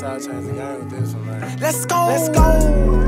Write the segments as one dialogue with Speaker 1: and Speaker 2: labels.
Speaker 1: side with this one. Let's go. Let's go.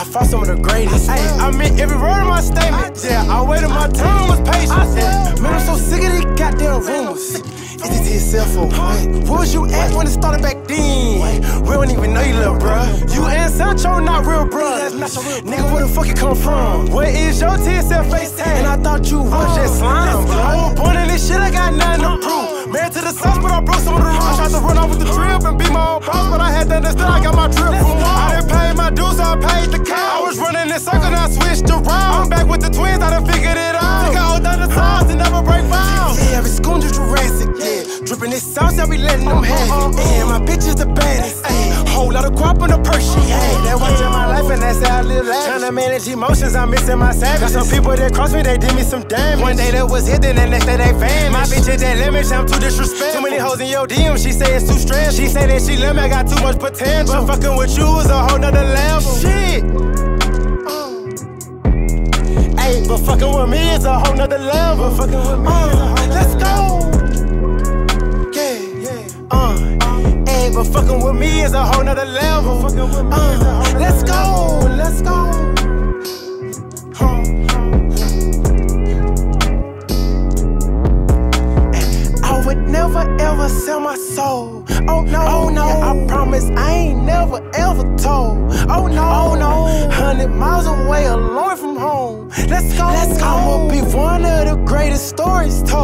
Speaker 1: I fought some of the greatest. Ay, I meant every word of my statement. Yeah, I waited my time, was patient. Yeah. Man, I'm so sick of these goddamn rumors. Is yourself or what? Where was you at when it started back then? We don't even know you, little bruh. You and Sancho not real bruh. Nigga, where the fuck you come from? Where is your TSL face tag? And I thought you was just slime. I was born in this shit, I got nothing to prove. Married to the sauce, but I broke some of the rules. I tried to run off with the drip and be my own boss, but I had to understand I got my drip. I I paid the cow. I was running in circle, now I switched around. I'm back with the twins, I done figured it out. Hold down the sides and never break bounds. Yeah, every school just Jurassic, yeah. Dripping this sauce, I be letting them have it. And my life and that's how I live life. Trying to manage emotions, I'm missing my savage. Got some people that cross me, they did me some damage. One day that was hit, then the next day they vanished. My bitch is that limit, I'm too disrespectful. Too many hoes in your DM, she say it's too stressful. She say that she love me, I got too much potential. But fucking with you is a whole nother level. Shit. Ayy, but fucking with me is a whole nother level. Fucking with me uh, but fucking with me is a whole nother level. Uh, let's go, let's go. Huh. I would never ever sell my soul. Oh no, oh no, I promise I ain't never ever told. Oh no, oh no, hundred miles away, alone from home. Let's go, let's go. I'ma be one of the greatest stories told.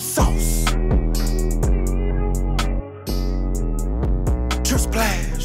Speaker 1: sauce. Just play.